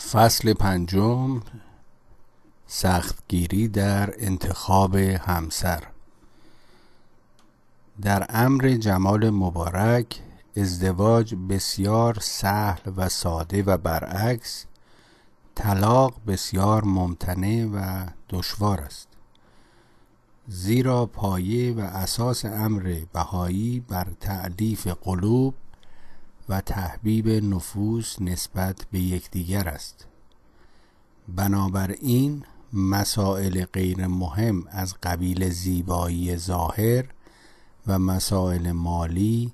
فصل پنجم سختگیری در انتخاب همسر. در امر جمال مبارک ازدواج بسیار سهل و ساده و برعکس طلاق بسیار ممتنع و دشوار است. زیرا پایه و اساس امر بهایی بر تعلیف قلوب و تحبیب نفوس نسبت به یکدیگر است. بنابراین مسائل غیر مهم از قبیل زیبایی ظاهر و مسائل مالی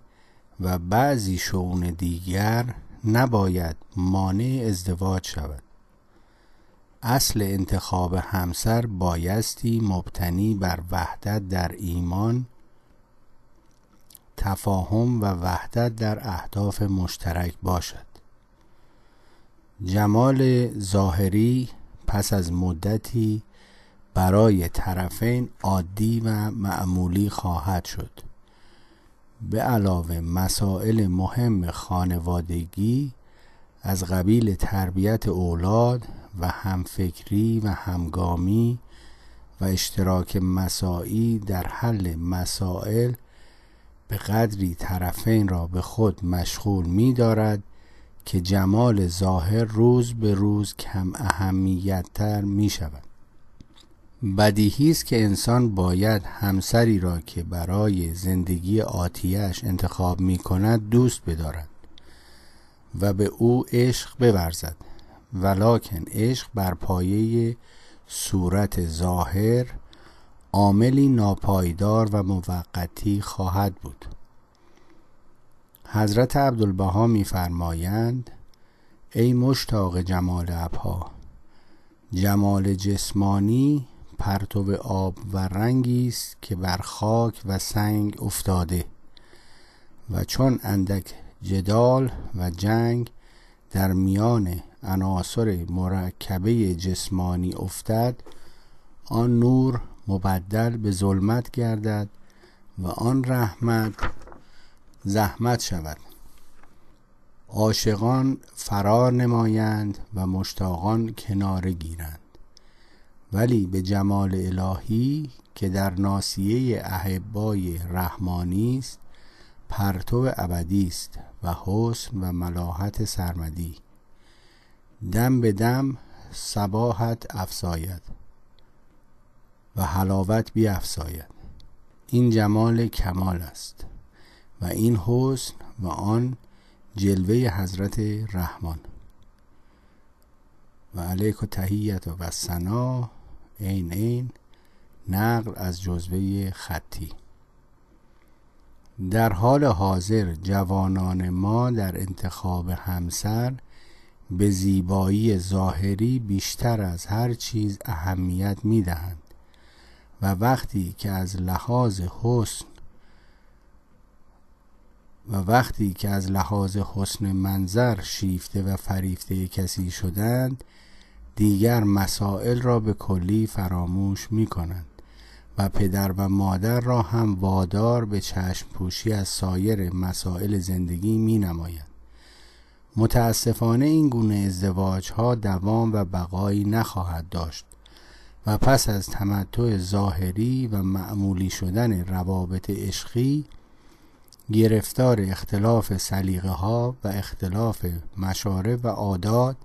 و بعضی شعون دیگر نباید مانع ازدواج شود. اصل انتخاب همسر بایستی مبتنی بر وحدت در ایمان تفاهم و وحدت در اهداف مشترک باشد. جمال ظاهری پس از مدتی برای طرفین عادی و معمولی خواهد شد. به علاوه مسائل مهم خانوادگی از قبیل تربیت اولاد و همفکری و همگامی و اشتراک مساعی در حل مسائل به قدری طرفین را به خود مشغول می دارد که جمال ظاهر روز به روز کم اهمیت تر می شود بدیهی است که انسان باید همسری را که برای زندگی آتیش انتخاب می کند دوست بدارد و به او عشق بورزد. ولکن عشق بر پایه صورت ظاهر عاملی ناپایدار و موقتی خواهد بود. حضرت عبدالبها میفرمایند ای مشتاق جمال ابها جمال جسمانی پرتو آب و رنگی است که بر خاک و سنگ افتاده و چون اندک جدال و جنگ در میان عناصر مرکبه جسمانی افتد آن نور مبدل به ظلمت گردد و آن رحمت زحمت شود. عاشقان فرار نمایند و مشتاقان کناره گیرند. ولی به جمال الهی که در ناسیه احبای رحمانی است پرتو ابدی است و حسن و ملاحت سرمدی. دم به دم صباحت افزاید. و حلاوت بیافزاید این جمال کمال است و این حسن و آن جلوه حضرت رحمان. و علیک و تهیت و سنا این این نقل از جزوه خطی. در حال حاضر جوانان ما در انتخاب همسر به زیبایی ظاهری بیشتر از هر چیز اهمیت می دهند و وقتی که از لحاظ حسن و وقتی که از لحاظ حسن منظر شیفته و فریفته کسی شدند دیگر مسائل را به کلی فراموش می کنند و پدر و مادر را هم وادار به چشم پوشی از سایر مسائل زندگی می نمایند متاسفانه این گونه ازدواج ها دوام و بقایی نخواهد داشت. و پس از تمتع ظاهری و معمولی شدن روابط عشقی گرفتار اختلاف سلیقه ها و اختلاف مشارب و عادات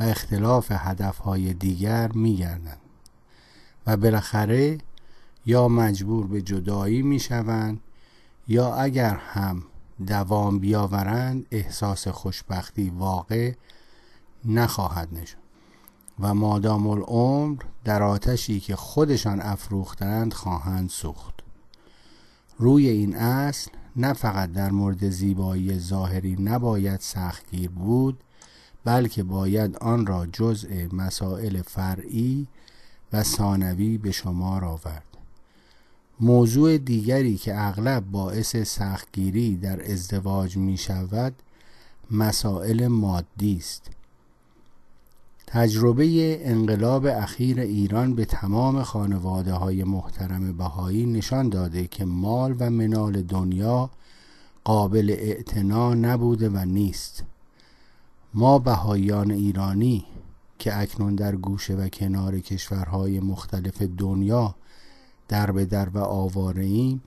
و اختلاف هدف های دیگر می گردند و بالاخره یا مجبور به جدایی می شوند یا اگر هم دوام بیاورند احساس خوشبختی واقع نخواهد نشد. و مادام العمر در آتشی که خودشان افروختند خواهند سوخت. روی این اصل نه فقط در مورد زیبایی ظاهری نباید سختگیر بود بلکه باید آن را جزء مسائل فرعی و ثانوی به آورد. موضوع دیگری که اغلب باعث سختگیری در ازدواج می شود مسائل مادی است. تجربه انقلاب اخیر ایران به تمام خانواده های محترم بهایی نشان داده که مال و منال دنیا قابل اعتنا نبوده و نیست. ما بهاییان ایرانی که اکنون در گوشه و کنار کشورهای مختلف دنیا در به در و آواره ایم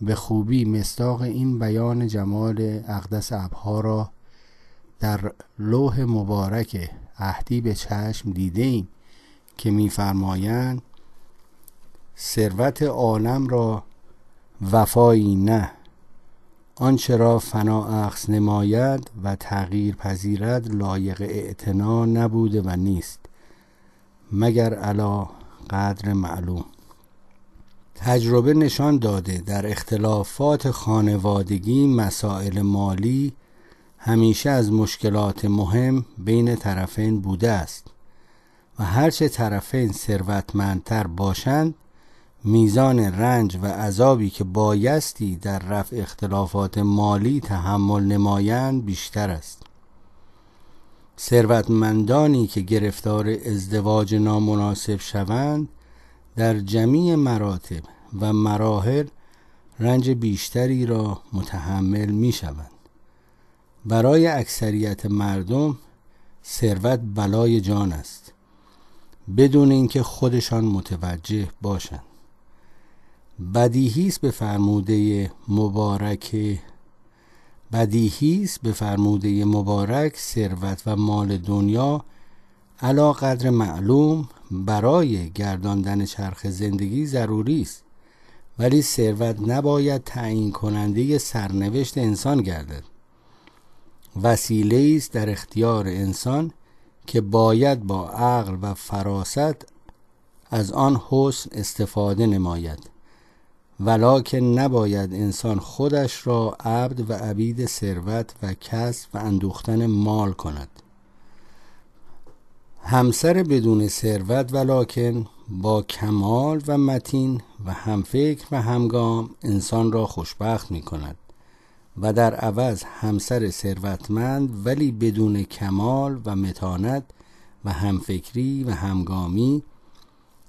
به خوبی مستاق این بیان جمال اقدس ابها را در لوح مبارک اهدی به چشم دیده ایم که میفرمایند ثروت عالم را وفایی نه. آنچه را فنا اخذ نماید و تغییر پذیرد لایق اعتنا نبوده و نیست مگر علا قدر معلوم. تجربه نشان داده در اختلافات خانوادگی مسائل مالی همیشه از مشکلات مهم بین طرفین بوده است و هرچه طرفین ثروتمندتر باشند میزان رنج و عذابی که بایستی در رفع اختلافات مالی تحمل نمایند بیشتر است. ثروتمندانی که گرفتار ازدواج نامناسب شوند در جمیع مراتب و مراحل رنج بیشتری را متحمل می شوند برای اکثریت مردم ثروت بلای جان است بدون اینکه خودشان متوجه باشند. بدیهی است به فرموده مبارک بدیهی است به فرموده مبارک ثروت و مال دنیا علا قدر معلوم برای گرداندن چرخ زندگی ضروری است. ولی ثروت نباید تعیین کننده سرنوشت انسان گردد. وسیله است در اختیار انسان که باید با عقل و فراست از آن حسن استفاده نماید. ولکن نباید انسان خودش را عبد و عبید ثروت و کسب و اندوختن مال کند. همسر بدون ثروت ولکن با کمال و متین و همفکر و همگام انسان را خوشبخت می کند و در عوض همسر ثروتمند ولی بدون کمال و متانت و همفکری و همگامی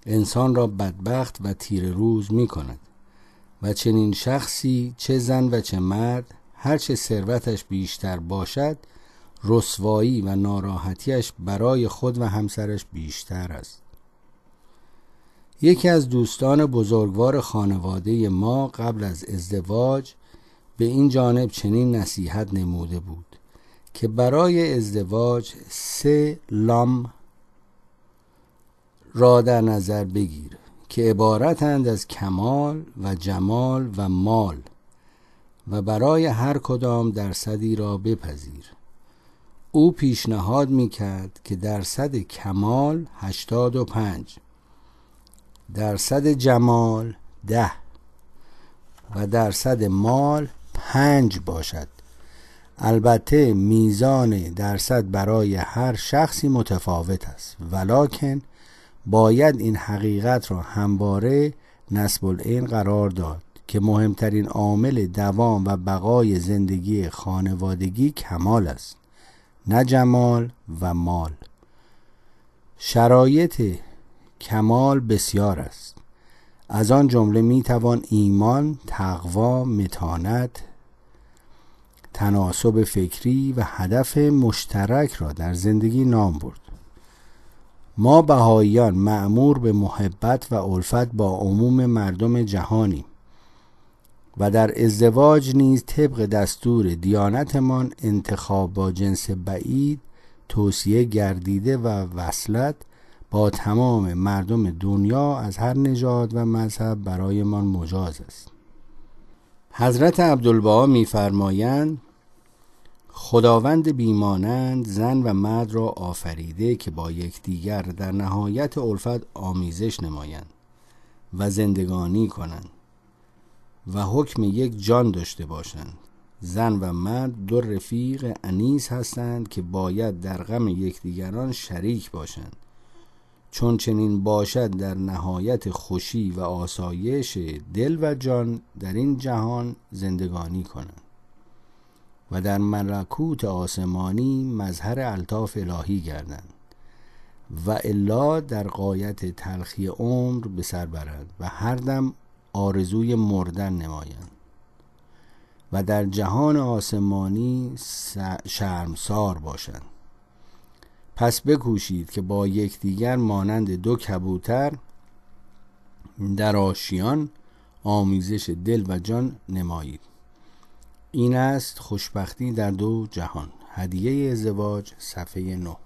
انسان را بدبخت و تیر روز می کند و چنین شخصی چه زن و چه مرد هرچه ثروتش بیشتر باشد رسوایی و ناراحتیش برای خود و همسرش بیشتر است. یکی از دوستان بزرگوار خانواده ما قبل از ازدواج به این جانب چنین نصیحت نموده بود که برای ازدواج سه لام را در نظر بگیر که عبارتند از کمال و جمال و مال و برای هر کدام درصدی را بپذیر. او پیشنهاد می کرد که درصد کمال هشتاد و پنج درصد جمال ده و درصد مال پنج باشد. البته میزان درصد برای هر شخصی متفاوت است. ولکن باید این حقیقت را همواره نسب العین قرار داد که مهمترین عامل دوام و بقای زندگی خانوادگی کمال است نه جمال و مال. شرایط کمال بسیار است. از آن جمله می توان ایمان، تقوا، متانت، تناسب فکری و هدف مشترک را در زندگی نام برد. ما بهاییان معمور به محبت و الفت با عموم مردم جهانیم و در ازدواج نیز طبق دستور دیانتمان انتخاب با جنس بعید توصیه گردیده و وصلت با تمام مردم دنیا از هر نژاد و مذهب برایمان مجاز است. حضرت عبدالبها میفرمایند خداوند بیمانند زن و مرد را آفریده که با یکدیگر در نهایت الفت آمیزش نمایند و زندگانی کنند و حکم یک جان داشته باشند. زن و مرد دو رفیق انیس هستند که باید در غم یکدیگران شریک باشند. چون چنین باشد در نهایت خوشی و آسایش دل و جان در این جهان زندگانی کنند. و در ملکوت آسمانی مظهر الطاف الهی گردند و الا در قایت تلخی عمر به سر برند و هر دم آرزوی مردن نمایند و در جهان آسمانی شرمسار باشند. پس بکوشید که با یکدیگر مانند دو کبوتر در آشیان آمیزش دل و جان نمایید. این است خوشبختی در دو جهان. هدیه ازدواج صفحه 9